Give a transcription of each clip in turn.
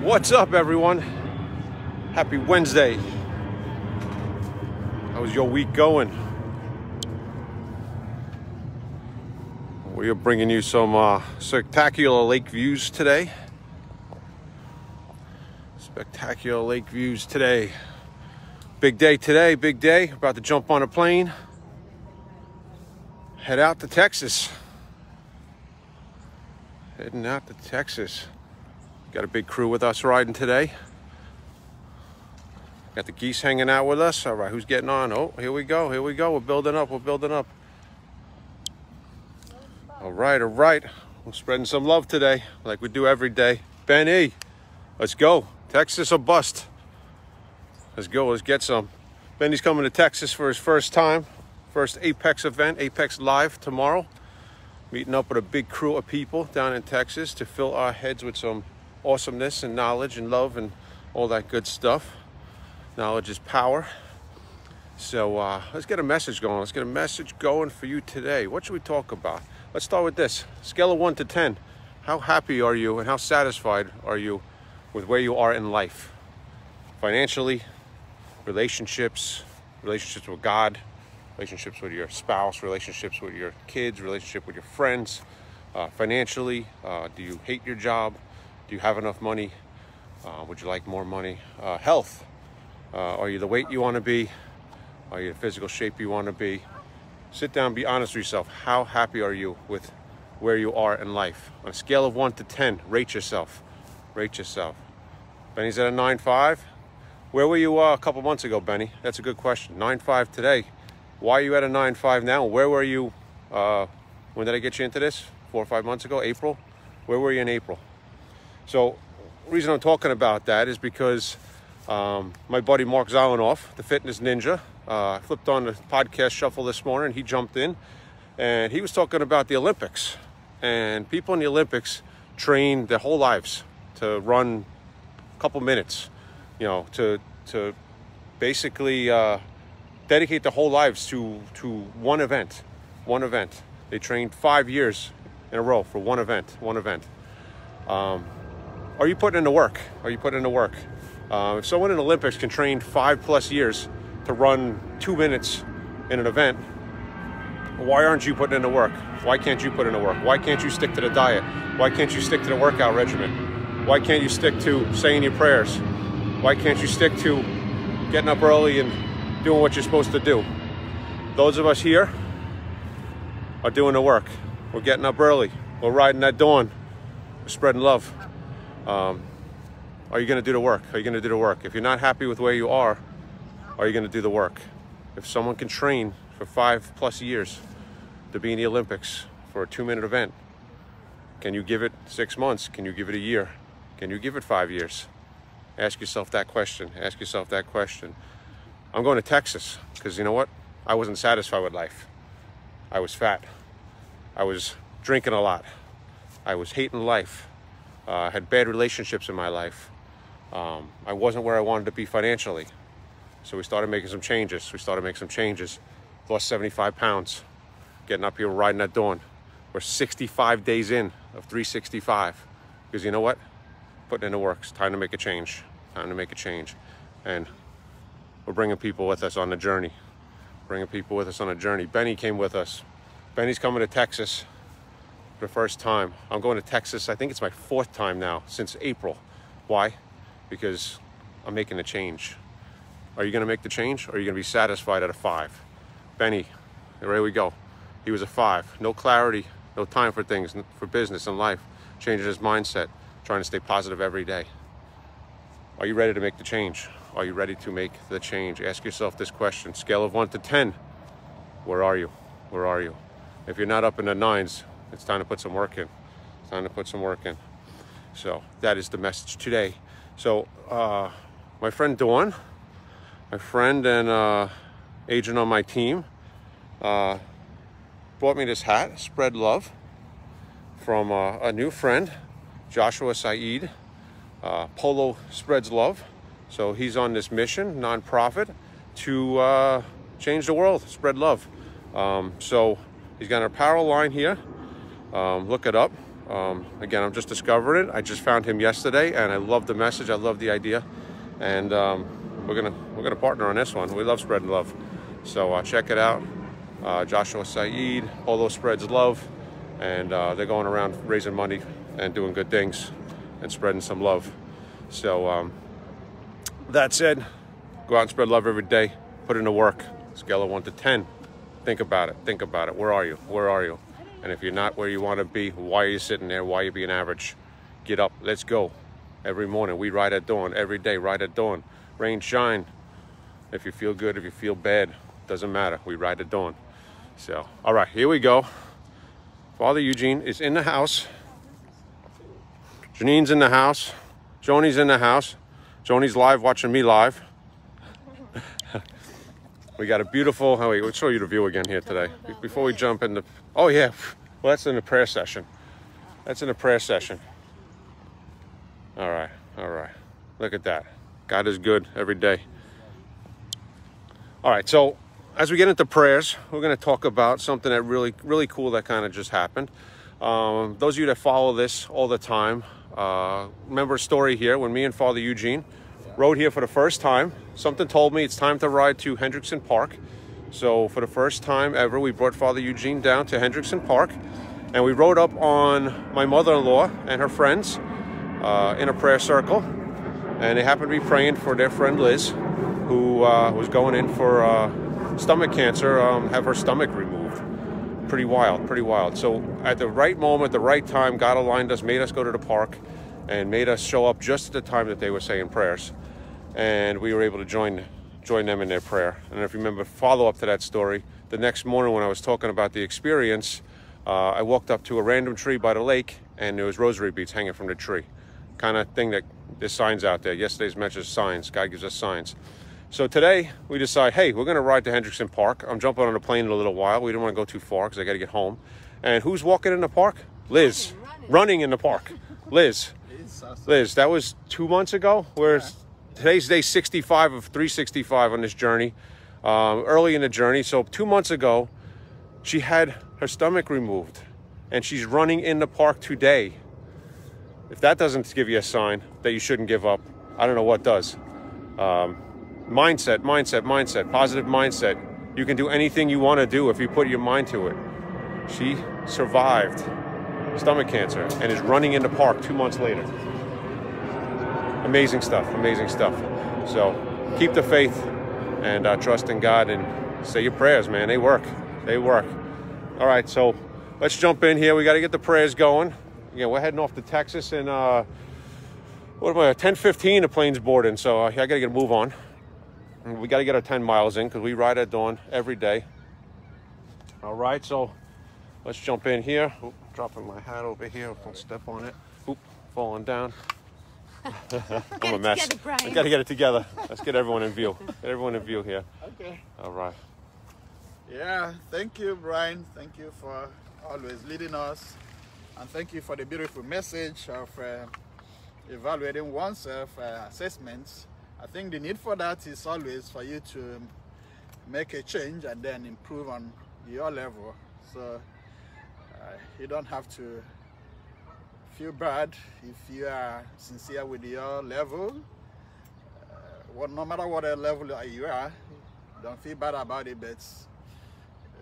What's up, everyone? Happy Wednesday. How's your week going? We are bringing you some uh, spectacular lake views today. Spectacular lake views today. Big day today, big day. About to jump on a plane, head out to Texas. Heading out to Texas. Got a big crew with us riding today. Got the geese hanging out with us. All right, who's getting on? Oh, here we go. Here we go. We're building up. We're building up. All right, all right. We're spreading some love today, like we do every day. Benny, let's go. Texas or bust. Let's go. Let's get some. Benny's coming to Texas for his first time. First Apex event, Apex Live tomorrow. Meeting up with a big crew of people down in Texas to fill our heads with some awesomeness and knowledge and love and all that good stuff. Knowledge is power. So uh, let's get a message going. Let's get a message going for you today. What should we talk about? Let's start with this scale of one to 10. How happy are you and how satisfied are you with where you are in life? Financially, relationships, relationships with God, relationships with your spouse, relationships with your kids, relationship with your friends, uh, financially. Uh, do you hate your job? Do you have enough money? Uh, would you like more money? Uh, health. Uh, are you the weight you want to be? Are you the physical shape you want to be? Sit down, be honest with yourself. How happy are you with where you are in life? On a scale of 1 to 10, rate yourself. Rate yourself. Benny's at a 9.5. Where were you uh, a couple months ago, Benny? That's a good question. 9.5 today. Why are you at a 9.5 now? Where were you? Uh, when did I get you into this? Four or five months ago? April? Where were you in April? So, reason I'm talking about that is because um, my buddy Mark Zalanoff, the fitness ninja, uh, flipped on the podcast shuffle this morning. And he jumped in and he was talking about the Olympics. And people in the Olympics train their whole lives to run a couple minutes, you know, to, to basically uh, dedicate their whole lives to, to one event. One event. They trained five years in a row for one event. One event. Um, are you putting in the work? Are you putting in the work? Uh, if someone in Olympics can train five plus years to run two minutes in an event, why aren't you putting in the work? Why can't you put in the work? Why can't you stick to the diet? Why can't you stick to the workout regimen? Why can't you stick to saying your prayers? Why can't you stick to getting up early and doing what you're supposed to do? Those of us here are doing the work. We're getting up early. We're riding that dawn. We're spreading love. Um, are you going to do the work? Are you going to do the work? If you're not happy with where you are, are you going to do the work? If someone can train for five plus years to be in the Olympics for a two minute event, can you give it six months? Can you give it a year? Can you give it five years? Ask yourself that question. Ask yourself that question. I'm going to Texas because you know what? I wasn't satisfied with life. I was fat. I was drinking a lot. I was hating life. Uh, had bad relationships in my life. Um, I wasn't where I wanted to be financially. So we started making some changes. We started making some changes. Lost 75 pounds. Getting up here riding that dawn. We're 65 days in of 365. Because you know what? Putting in the work. It's time to make a change. Time to make a change. And we're bringing people with us on the journey. Bringing people with us on a journey. Benny came with us. Benny's coming to Texas for the first time. I'm going to Texas. I think it's my fourth time now since April. Why? Because I'm making a change. Are you going to make the change or are you going to be satisfied at a five? Benny, there we go. He was a five. No clarity, no time for things, for business and life. Changing his mindset, trying to stay positive every day. Are you ready to make the change? Are you ready to make the change? Ask yourself this question scale of one to 10. Where are you? Where are you? If you're not up in the nines, it's time to put some work in. It's time to put some work in. So that is the message today. So uh, my friend Dawn, my friend and uh, agent on my team, uh, brought me this hat, Spread Love, from uh, a new friend, Joshua Saeed. Uh, Polo Spreads Love. So he's on this mission, nonprofit, to uh, change the world, spread love. Um, so he's got an apparel line here. Um, look it up. Um, again, I'm just discovering it. I just found him yesterday, and I love the message. I love the idea, and um, we're gonna we're gonna partner on this one. We love spreading love, so uh, check it out. Uh, Joshua Saeed, Polo spreads love, and uh, they're going around raising money and doing good things and spreading some love. So um, that said, go out and spread love every day. Put in the work. Scale of one to ten. Think about it. Think about it. Where are you? Where are you? And if you're not where you want to be, why are you sitting there? Why are you being average? Get up. Let's go. Every morning we ride at dawn. Every day ride at dawn. Rain, shine. If you feel good, if you feel bad, doesn't matter. We ride at dawn. So, all right, here we go. Father Eugene is in the house. Janine's in the house. Joni's in the house. Joni's live watching me live. we got a beautiful, oh wait, we'll show you the view again here today. Before we jump into, oh yeah, well that's in the prayer session. That's in the prayer session. All right, all right. Look at that. God is good every day. All right, so as we get into prayers, we're going to talk about something that really, really cool that kind of just happened. Um, those of you that follow this all the time, uh, remember a story here when me and Father Eugene rode here for the first time. Something told me it's time to ride to Hendrickson Park. So for the first time ever, we brought Father Eugene down to Hendrickson Park and we rode up on my mother-in-law and her friends uh, in a prayer circle. And they happened to be praying for their friend Liz, who uh, was going in for uh, stomach cancer, um, have her stomach removed. Pretty wild, pretty wild. So at the right moment, the right time, God aligned us, made us go to the park, and made us show up just at the time that they were saying prayers. And we were able to join, join them in their prayer. And if you remember, follow up to that story, the next morning when I was talking about the experience, uh, I walked up to a random tree by the lake, and there was rosary beads hanging from the tree. Kind of thing that there's signs out there. Yesterday's message signs. God gives us signs. So today we decide, hey, we're going to ride to Hendrickson Park. I'm jumping on a plane in a little while. We don't want to go too far because I got to get home. And who's walking in the park? Liz. Running, running. running in the park. Liz. Liz, that was two months ago. Whereas yeah. Today's day 65 of 365 on this journey, um, early in the journey. So two months ago, she had her stomach removed and she's running in the park today. If that doesn't give you a sign that you shouldn't give up, I don't know what does. Um, mindset, mindset, mindset, positive mindset. You can do anything you want to do if you put your mind to it. She survived stomach cancer and is running in the park two months later. Amazing stuff, amazing stuff. So keep the faith and uh, trust in God and say your prayers, man. They work. They work. All right, so let's jump in here. We got to get the prayers going. Yeah, we're heading off to Texas and uh, what am I? 10:15. The plane's boarding, so uh, I got to get a move on. We got to get our 10 miles in because we ride at dawn every day. All right, so let's jump in here. Oop, dropping my hat over here. Don't step on it. Oop, falling down. I'm a mess. Together, I got to get it together. Let's get everyone in view. Get everyone in view here. Okay. All right. Yeah, thank you, Brian. Thank you for always leading us. And thank you for the beautiful message of uh, evaluating oneself uh, assessments I think the need for that is always for you to make a change and then improve on your level. So uh, you don't have to feel bad if you are sincere with your level. Uh, well, no matter what level you are, don't feel bad about it, but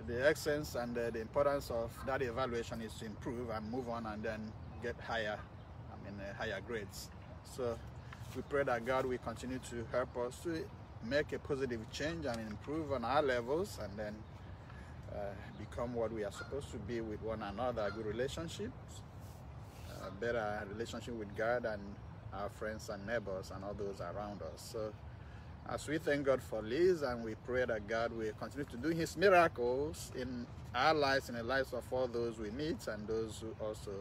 the essence and the, the importance of that evaluation is to improve and move on and then get higher, I mean, uh, higher grades. So we pray that God will continue to help us to make a positive change and improve on our levels and then uh, become what we are supposed to be with one another, good relationships, a better relationship with God and our friends and neighbors and all those around us. So as we thank God for Liz and we pray that God will continue to do his miracles in our lives and the lives of all those we meet and those who also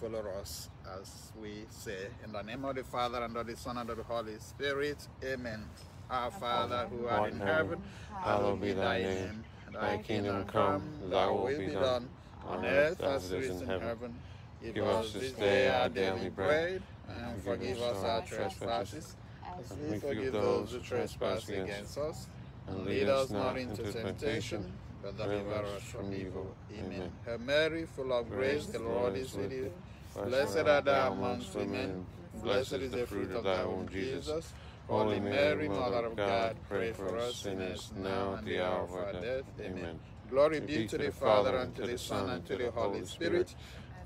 follow us as we say, in the name of the Father, and of the Son, and of the Holy Spirit. Amen. Our Father, who art in heaven, hallowed be thy name. Thy kingdom come, thy will be done, on earth as it is in heaven. Give us this day our daily bread, and forgive us our trespasses, as we forgive those who trespass against us. And lead us not into temptation, but deliver us from evil. Amen. Hail Mary, full of grace, the Lord is with you. Blessed art thou amongst women. Blessed is the fruit of thy womb, Jesus. Holy Mary, Mother of God, pray for us sinners now and the hour of our death. Amen. Glory be to the Father, and to the Son, and to the Holy Spirit.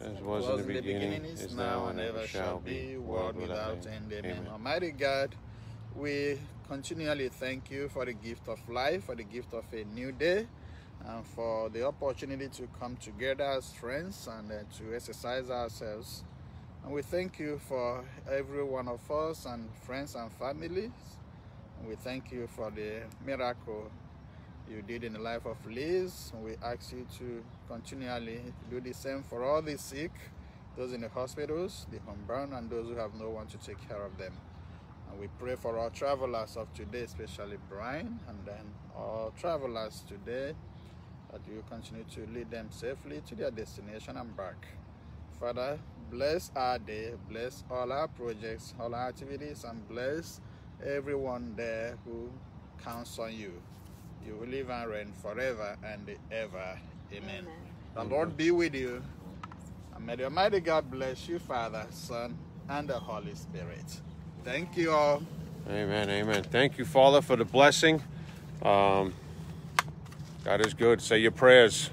As was in the beginning, is now, and ever shall be, world without end. Amen. Almighty God, we continually thank you for the gift of life, for the gift of a new day, and for the opportunity to come together as friends and uh, to exercise ourselves. And we thank you for every one of us and friends and families. And we thank you for the miracle you did in the life of Liz. We ask you to continually do the same for all the sick, those in the hospitals, the homebound, and those who have no one to take care of them. And we pray for our travelers of today, especially Brian, and then all travelers today, that you continue to lead them safely to their destination and back. Father, bless our day, bless all our projects, all our activities, and bless everyone there who counts on you. You will live and reign forever and ever. Amen. Amen. The Lord be with you. And may the Almighty God bless you, Father, Son, and the Holy Spirit. Thank you all. Amen. Amen. Thank you, Father, for the blessing. Um, God is good. Say your prayers.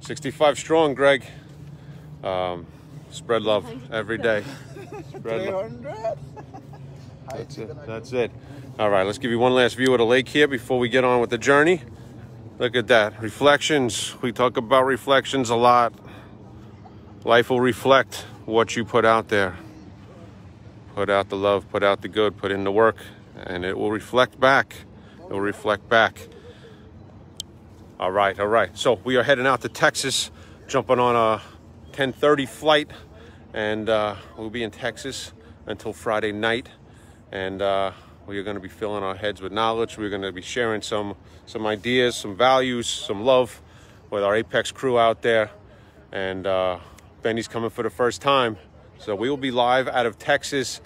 65 strong, Greg. Um, spread love every day. Spread love. That's it. That's it. All right, let's give you one last view of the lake here before we get on with the journey. Look at that. Reflections. We talk about reflections a lot. Life will reflect what you put out there. Put out the love, put out the good, put in the work, and it will reflect back. It will reflect back. All right, all right. So we are heading out to Texas, jumping on a 10:30 flight, and uh, we'll be in Texas until Friday night. And uh, we are going to be filling our heads with knowledge. We're going to be sharing some some ideas, some values, some love with our Apex crew out there. And uh, Benny's coming for the first time, so we will be live out of Texas.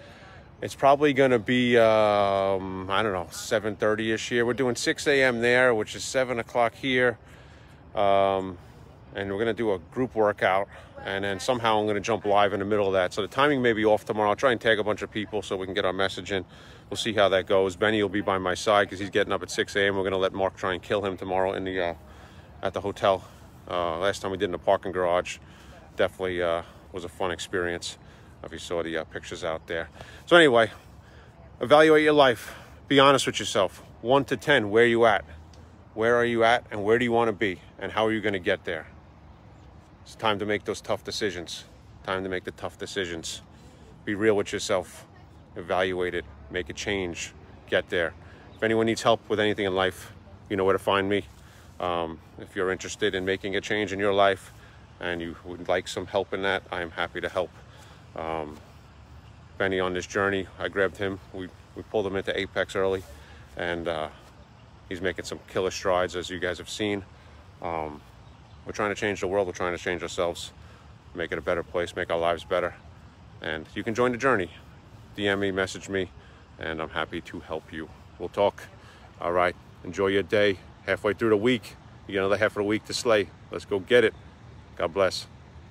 It's probably going to be um, I don't know 7:30ish here. We're doing 6 a.m. there, which is 7 o'clock here. Um, and we're going to do a group workout and then somehow I'm going to jump live in the middle of that. So the timing may be off tomorrow. I'll try and tag a bunch of people so we can get our message in. We'll see how that goes. Benny will be by my side because he's getting up at 6 a.m. We're going to let Mark try and kill him tomorrow in the uh, at the hotel. Uh, last time we did in the parking garage, definitely uh, was a fun experience. If you saw the uh, pictures out there. So anyway, evaluate your life. Be honest with yourself. One to ten, where you at? Where are you at, and where do you want to be, and how are you going to get there? It's time to make those tough decisions. Time to make the tough decisions. Be real with yourself. Evaluate it. Make a change. Get there. If anyone needs help with anything in life, you know where to find me. Um, if you're interested in making a change in your life and you would like some help in that, I am happy to help. Um, Benny on this journey, I grabbed him. We, we pulled him into Apex early and uh, he's making some killer strides as you guys have seen. Um, we're trying to change the world. We're trying to change ourselves, make it a better place, make our lives better. And you can join the journey. DM me, message me, and I'm happy to help you. We'll talk. All right. Enjoy your day. Halfway through the week, you got another half of the week to slay. Let's go get it. God bless.